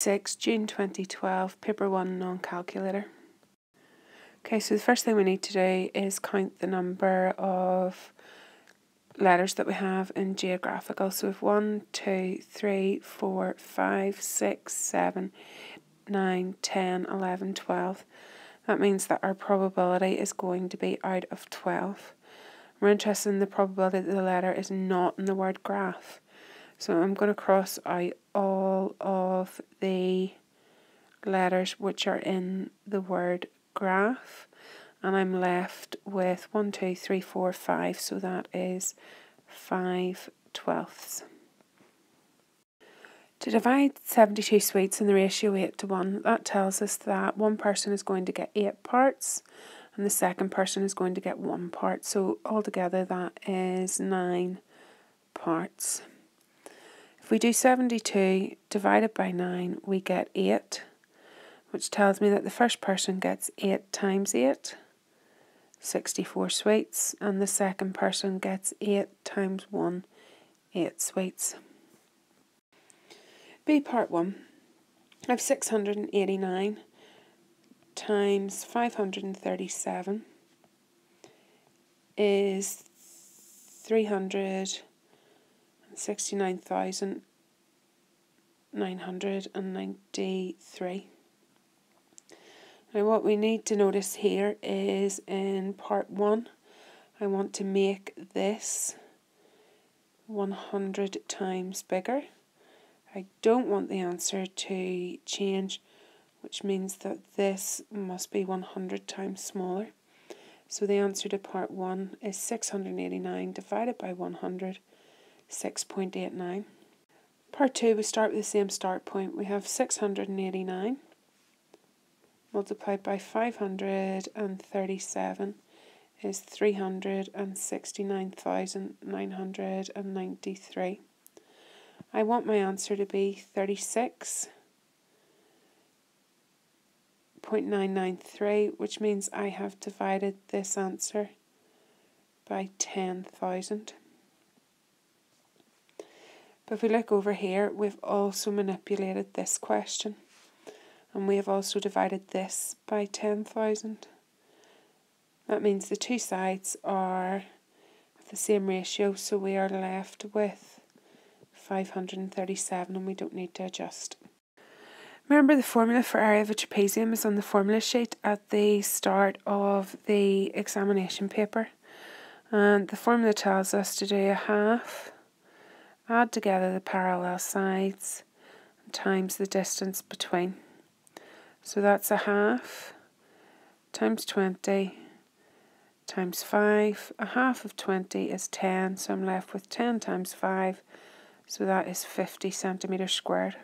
6 June 2012, paper 1 non-calculator. Okay, so the first thing we need to do is count the number of letters that we have in geographical. So we have 1, 2, 3, 4, 5, 6, 7, 9, 10, 11, 12. That means that our probability is going to be out of 12. We're interested in the probability that the letter is not in the word graph. So I'm going to cross out all of the letters which are in the word graph and I'm left with 1, 2, 3, 4, 5 so that is 5 twelfths. To divide 72 sweets in the ratio 8 to 1, that tells us that one person is going to get 8 parts and the second person is going to get 1 part. So altogether that is 9 parts. If we do 72 divided by 9, we get 8, which tells me that the first person gets 8 times 8, 64 sweets, and the second person gets 8 times 1, 8 sweets. B part 1. I have 689 times 537 is 300 69,993. Now what we need to notice here is in part 1 I want to make this 100 times bigger. I don't want the answer to change which means that this must be 100 times smaller. So the answer to part 1 is 689 divided by 100 6.89. Part 2, we start with the same start point. We have 689 multiplied by 537 is 369,993. I want my answer to be 36.993, which means I have divided this answer by 10,000. But if we look over here, we've also manipulated this question. And we have also divided this by 10,000. That means the two sides are the same ratio, so we are left with 537 and we don't need to adjust. Remember the formula for area of a trapezium is on the formula sheet at the start of the examination paper. And the formula tells us to do a half Add together the parallel sides times the distance between. So that's a half times 20 times 5. A half of 20 is 10, so I'm left with 10 times 5, so that is 50 centimetres squared.